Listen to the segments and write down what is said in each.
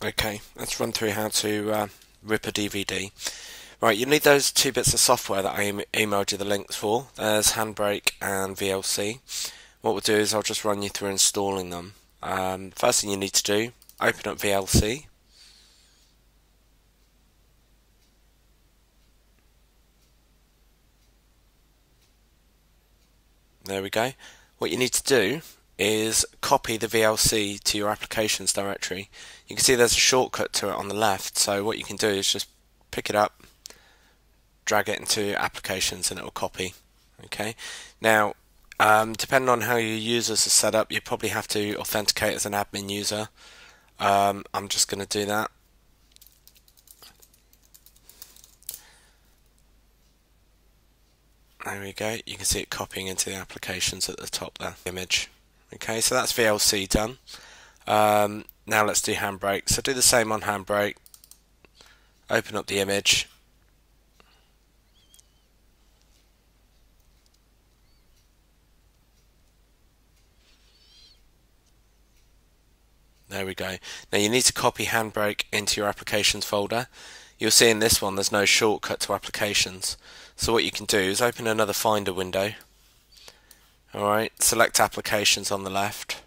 Okay, let's run through how to uh, rip a DVD. Right, you need those two bits of software that I em emailed you the links for. There's Handbrake and VLC. What we'll do is I'll just run you through installing them. Um, first thing you need to do, open up VLC. There we go. What you need to do is copy the VLC to your applications directory. You can see there's a shortcut to it on the left, so what you can do is just pick it up, drag it into applications and it will copy. Okay. Now, um, depending on how your users are set up, you probably have to authenticate as an admin user. Um, I'm just going to do that. There we go. You can see it copying into the applications at the top there. Image. Okay, so that's VLC done. Um, now let's do Handbrake. So do the same on Handbrake. Open up the image. There we go. Now you need to copy Handbrake into your applications folder. You'll see in this one there's no shortcut to applications. So what you can do is open another Finder window Alright, select applications on the left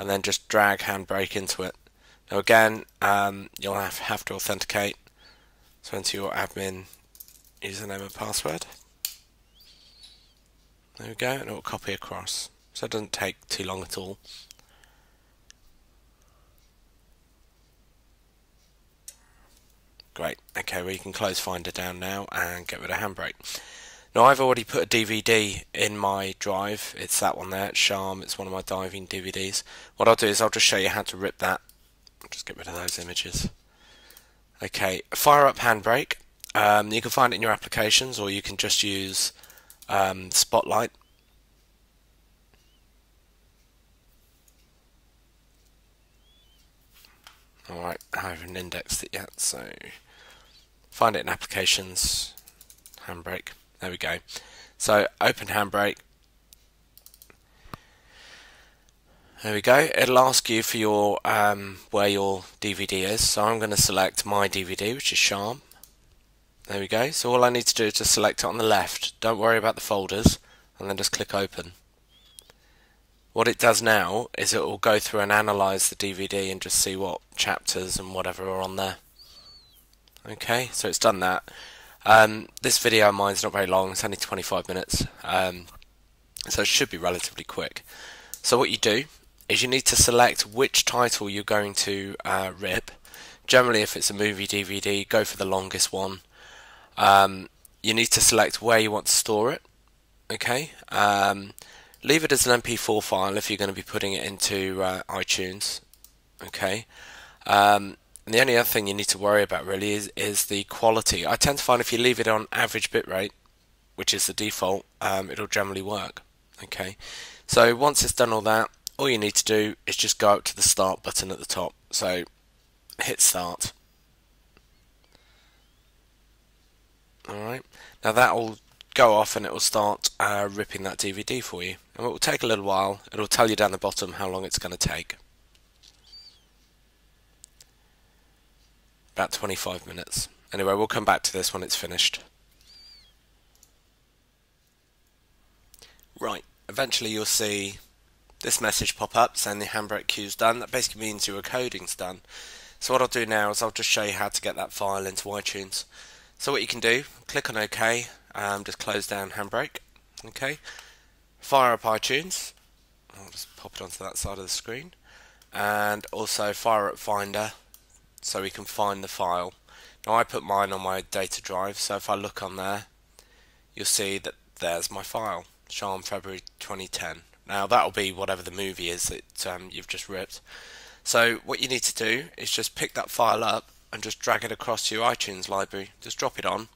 and then just drag Handbrake into it. Now again, um, you'll have, have to authenticate. So enter your admin username and password. There we go, and it will copy across. So it doesn't take too long at all. Great, okay, well you can close Finder down now and get rid of Handbrake. Now I've already put a DVD in my drive. It's that one there, Charm. It's one of my diving DVDs. What I'll do is I'll just show you how to rip that. Just get rid of those images. Okay, fire up Handbrake. Um, you can find it in your applications or you can just use um, Spotlight. Alright, I haven't indexed it yet, so find it in applications, Handbrake. There we go. So open Handbrake. There we go. It'll ask you for your um, where your DVD is. So I'm going to select my DVD, which is Charm. There we go. So all I need to do is just select it on the left. Don't worry about the folders, and then just click Open. What it does now is it will go through and analyze the DVD and just see what chapters and whatever are on there. Okay, so it's done that. Um, this video of mine is not very long, it's only 25 minutes, um, so it should be relatively quick. So what you do is you need to select which title you're going to uh, rip. Generally if it's a movie DVD, go for the longest one. Um, you need to select where you want to store it. Okay, um, leave it as an MP4 file if you're going to be putting it into uh, iTunes. Okay, um, and the only other thing you need to worry about really is, is the quality. I tend to find if you leave it on average bitrate, which is the default, um, it'll generally work. Okay, so once it's done all that, all you need to do is just go up to the start button at the top. So hit start. Alright, now that will go off and it will start uh, ripping that DVD for you. And it will take a little while, it will tell you down the bottom how long it's going to take. About 25 minutes. Anyway, we'll come back to this when it's finished. Right, eventually you'll see this message pop up saying the Handbrake queue's done. That basically means your encoding's done. So what I'll do now is I'll just show you how to get that file into iTunes. So what you can do, click on OK, um, just close down Handbrake, okay, fire up iTunes, I'll just pop it onto that side of the screen, and also fire up Finder, so we can find the file. Now I put mine on my data drive, so if I look on there, you'll see that there's my file, Charm February 2010. Now that'll be whatever the movie is that um, you've just ripped. So what you need to do is just pick that file up and just drag it across to your iTunes library. Just drop it on.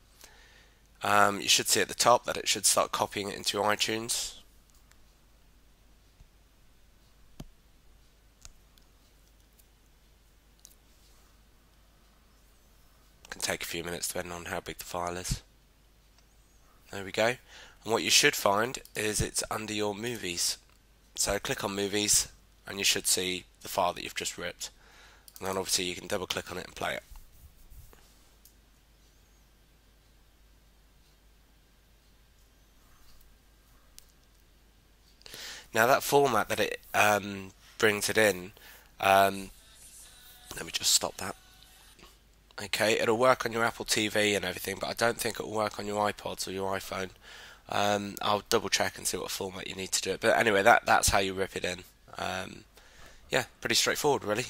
Um, you should see at the top that it should start copying it into iTunes. take a few minutes depending on how big the file is. There we go. And what you should find is it's under your movies. So click on movies and you should see the file that you've just ripped. and then obviously you can double click on it and play it. Now that format that it um, brings it in, um, let me just stop that. Okay, it'll work on your Apple TV and everything, but I don't think it'll work on your iPods or your iPhone. Um, I'll double check and see what format you need to do it. But anyway, that that's how you rip it in. Um, yeah, pretty straightforward, really.